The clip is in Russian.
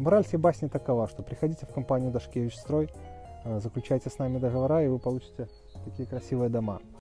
Мораль всей басни такова, что приходите в компанию Дашкевич Строй, э, заключайте с нами договора, и вы получите такие красивые дома.